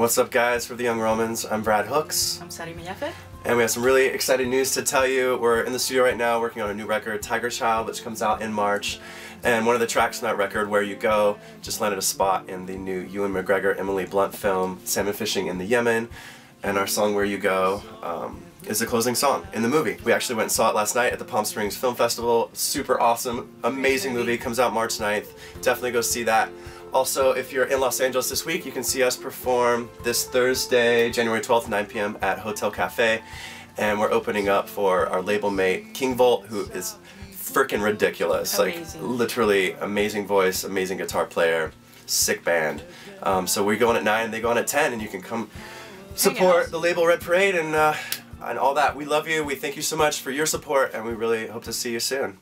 What's up guys for the Young Romans? I'm Brad Hooks. I'm Sadie Mayefit. And we have some really exciting news to tell you. We're in the studio right now working on a new record, Tiger Child, which comes out in March. And one of the tracks on that record, Where You Go, just landed a spot in the new Ewan McGregor, Emily Blunt film, Salmon Fishing in the Yemen. And our song, Where You Go, um, is the closing song in the movie. We actually went and saw it last night at the Palm Springs Film Festival. Super awesome, amazing movie. Comes out March 9th. Definitely go see that. Also, if you're in Los Angeles this week, you can see us perform this Thursday, January 12th, 9 p.m. at Hotel Cafe. And we're opening up for our label mate, King Volt, who is freaking ridiculous. Amazing. Like, literally amazing voice, amazing guitar player, sick band. Um, so we go on at 9, they go on at 10, and you can come support the label Red Parade and, uh, and all that. We love you. We thank you so much for your support, and we really hope to see you soon.